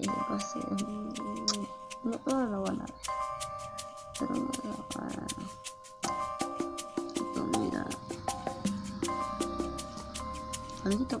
Y pues no, no lo van a ver. Pero bueno, mira. Amiguito.